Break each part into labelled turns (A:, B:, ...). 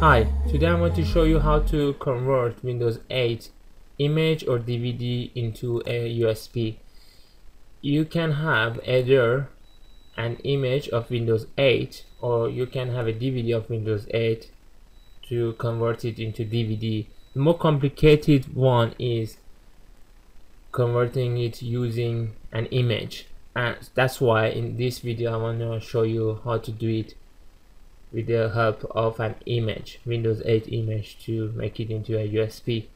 A: Hi, today I'm going to show you how to convert Windows 8 image or DVD into a USB. You can have either an image of Windows 8 or you can have a DVD of Windows 8 to convert it into DVD. The more complicated one is converting it using an image and that's why in this video I want to show you how to do it with the help of an image Windows 8 image to make it into a USB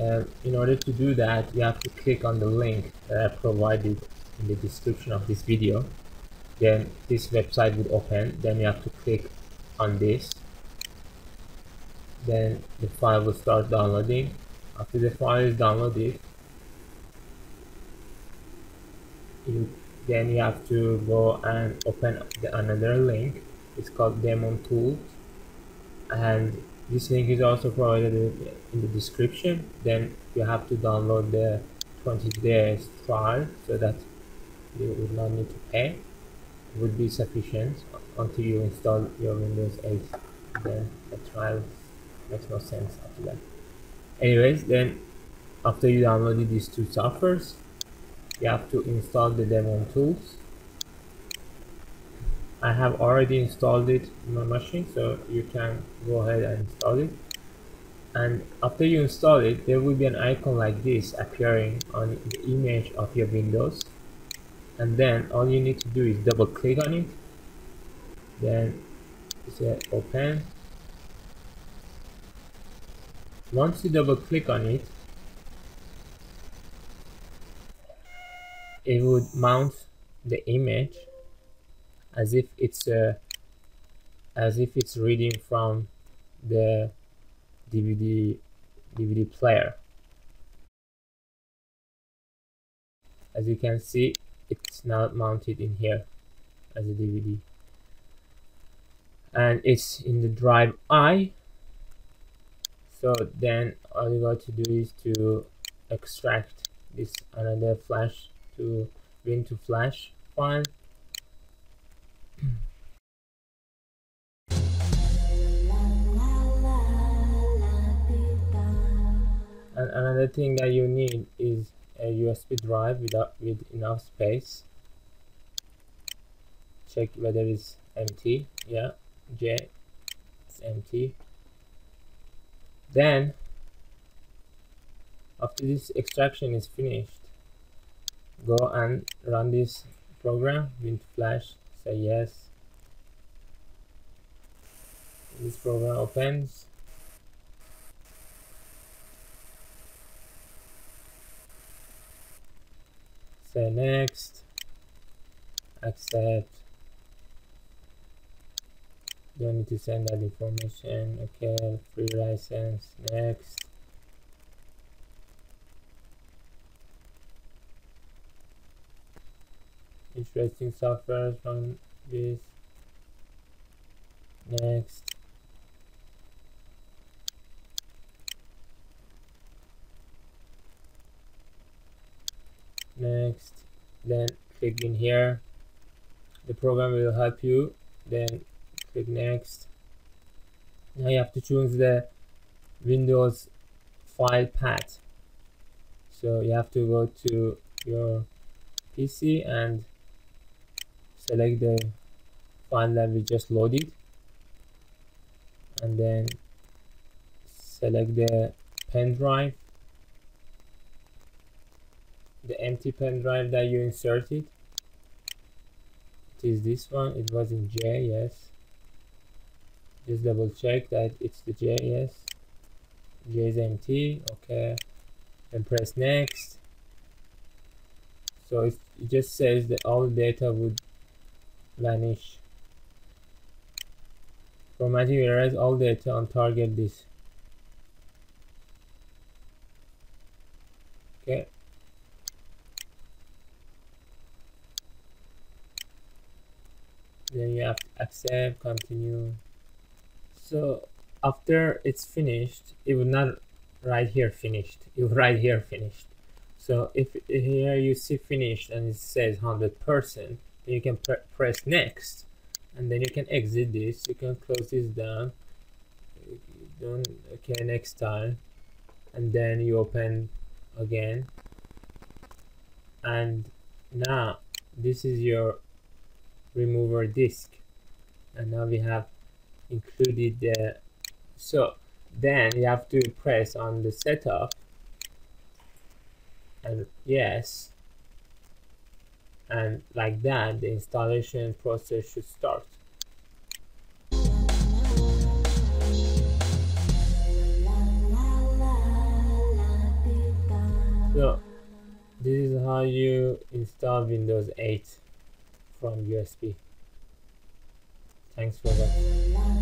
A: uh, in order to do that you have to click on the link that I provided in the description of this video. Then this website would open then you have to click on this. Then the file will start downloading. After the file is downloaded you then you have to go and open the, another link. It's called Daemon tools and this link is also provided in the description. Then you have to download the 20 days trial so that you would not need to pay. It would be sufficient until you install your windows 8 then the trial makes no sense after that. Anyways then after you downloaded these two softwares you have to install the Daemon tools. I have already installed it in my machine so you can go ahead and install it. And after you install it there will be an icon like this appearing on the image of your windows. And then all you need to do is double click on it. Then say uh, open. Once you double click on it it would mount the image as if it's a uh, as if it's reading from the DVD DVD player. As you can see it's now mounted in here as a DVD and it's in the drive I so then all you got to do is to extract this another flash to WinToFlash file and another thing that you need is a USB drive without with enough space. Check whether it's empty. Yeah J it's empty. Then after this extraction is finished go and run this program WinFlash say yes. This program opens. Say next. Accept. Don't need to send that information. Okay free license. Next interesting software from this next. Next then click in here. The program will help you. Then click next. Now you have to choose the windows file path. So you have to go to your PC and select the file that we just loaded. And then select the pen drive. The empty pen drive that you inserted. It is this one. It was in J yes just double check that it's the J yes J is empty okay. And press next. So it, just says that all the data would vanish. Formatting erase all data on target disk okay. Then you have to accept continue. So after it's finished it will not write here finished. It will write here finished. So if here you see finished and it says 100 percent you can pre press next. And then you can exit this. You can close this down. Don't okay next time. And then you open again. And now this is your remover disk. And now we have included the so then you have to press on the setup. And yes and like that the installation process should start. So this is how you install Windows 8 from USB thanks for watching